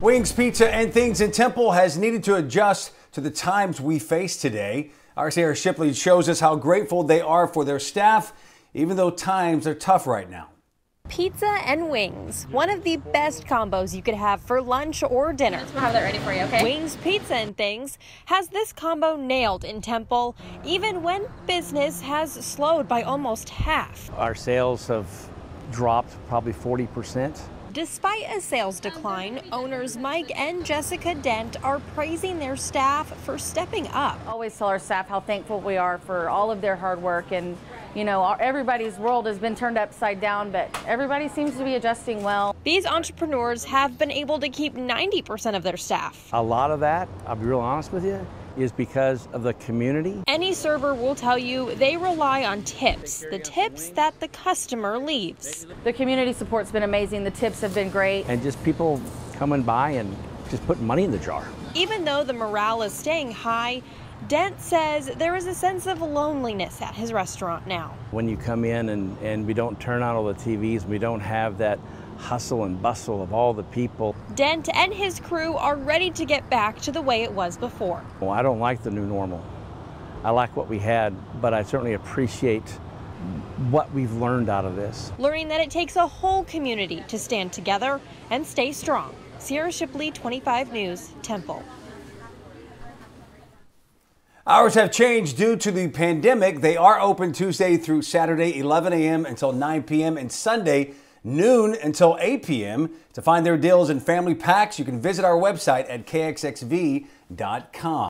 Wings Pizza and Things in Temple has needed to adjust to the times we face today. Our Sarah Shipley shows us how grateful they are for their staff, even though times are tough right now. Pizza and wings, one of the best combos you could have for lunch or dinner. We'll have that ready for you, okay? Wings Pizza and Things has this combo nailed in Temple, even when business has slowed by almost half. Our sales have dropped probably 40 percent. Despite a sales decline, owners Mike and Jessica Dent are praising their staff for stepping up. Always tell our staff how thankful we are for all of their hard work and you know, everybody's world has been turned upside down, but everybody seems to be adjusting well. These entrepreneurs have been able to keep 90% of their staff. A lot of that, I'll be real honest with you, is because of the community. Any server will tell you they rely on tips, the tips that the customer leaves. The community support's been amazing. The tips have been great. And just people coming by and just putting money in the jar. Even though the morale is staying high, Dent says there is a sense of loneliness at his restaurant now. When you come in and, and we don't turn on all the TVs, we don't have that hustle and bustle of all the people. Dent and his crew are ready to get back to the way it was before. Well, I don't like the new normal. I like what we had, but I certainly appreciate what we've learned out of this. Learning that it takes a whole community to stand together and stay strong. Sierra Shipley, 25 News, Temple. Hours have changed due to the pandemic. They are open Tuesday through Saturday, 11 a.m. until 9 p.m., and Sunday, noon until 8 p.m. To find their deals and family packs, you can visit our website at kxxv.com.